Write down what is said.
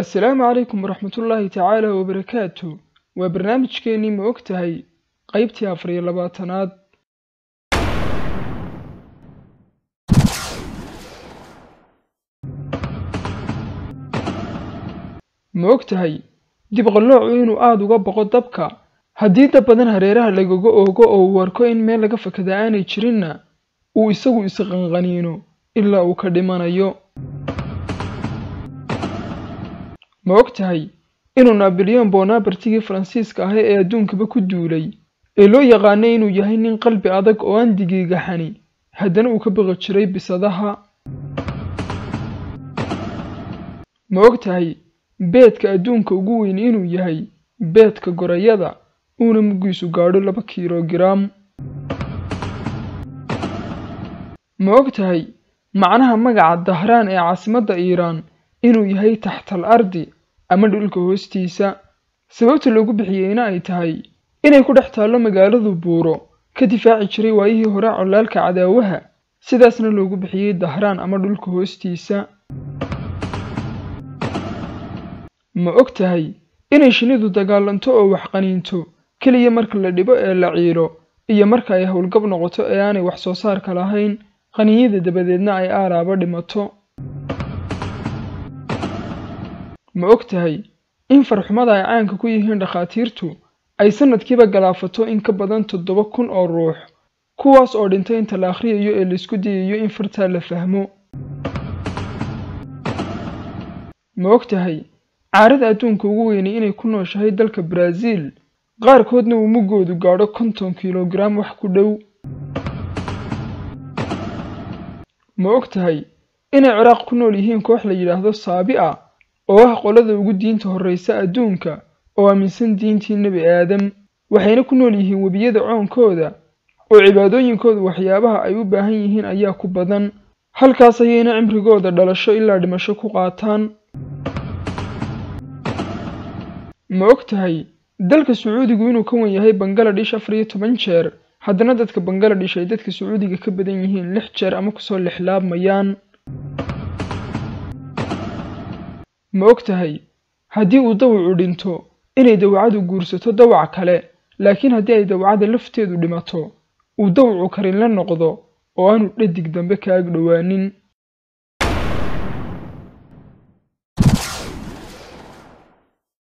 assalaamu calaykum waraxmatullaahi tacaala wabarakaatu waa barnaamijkeennii ma og tahay qaybtii afar iyo labaatanaad. Ma og tahay dibqalloocu inuu aada uga boqo dabka? Haddii dab badan hareeraha lagaga oogo oo uu arko in meel laga fakadaa aanay jirinna uu isagu isqanqaniino ilaa uu ka dhimanayo ma og tahay inuu nabilyon bonabartigii faransiiska ahay ee adduunkaba ku duulay ee loo yaqaanay inuu yahay nin qalbi adag oo aan digiigaxani haddana uu ka baqi jiray bisadaha. Ma og tahay beedka adduunka ugu weyn inuu yahay beedka gorayada uuna muggiisu gaadho laba kiloogaraam ma og tahay macnaha magaca dahraan ee caasimadda iiraan inuu yahay taxtal ardi ama dhulka hoostiisa. Sababta loogu bixiyeyna ay tahay inay ku dhex taallo magaaladu buuro ka difaaci jiray waayihii hore colaalka cadaawaha sidaasna loogu bixiyey dahraan ama dhulka hoostiisa. Ma og tahay inay shinnidu dagaalanto oo wax qaniinto keliya marka la dhibo ee la ciiro iyo marka ay howlgab noqoto ee aanay wax soo saarka lahayn qaniinyada dabadeedna ay aaraaba dhimato ma og tahay in farxumada ay caanka ku yihiin dhakhaatiirtu ay sanadkiiba galaafato in ka badan toddoba kun oo ruux kuwaas oo dhintay inta la akhriyayo ee la isku dayayo in fartaa la fahmo. Ma og tahay caarada adduunka ugu weynay inay ku nooshahay dalka baraaziil qaarkoodna uu muggoodu gaadho konton kilograam wax ku dhow. Ma og tahay inay ciraaq ku nool yihiin koox la yidhaahdo saabi'a oo ah qolada ugu diinta horraysa adduunka oo aaminsan diintii nebi aadam waxayna ku nool yihiin webiyada coonkooda oo cibaadooyinkooda waxyaabaha ay u baahan yihiin ayaa ku badan. Halkaas ayayna cimrigooda dhalasho ilaa dhimasho ku qaataan. Ma og tahay dalka sacuudigu inuu ka wan yahay bangaladesh afar iyo toban jeer? Haddana dadka bangaladesh ay dadka sacuudiga ka badan yihiin lix jeer ama ku soo lixlaabmayaan ma og tahay haddii uu dawacu dhinto inay dawacadu guursato dawac kale laakiin haddii ay dawacada lafteedu dhimato uu dawacu karin la noqdo oo aanu dhadig dambe ka ag dhowaanin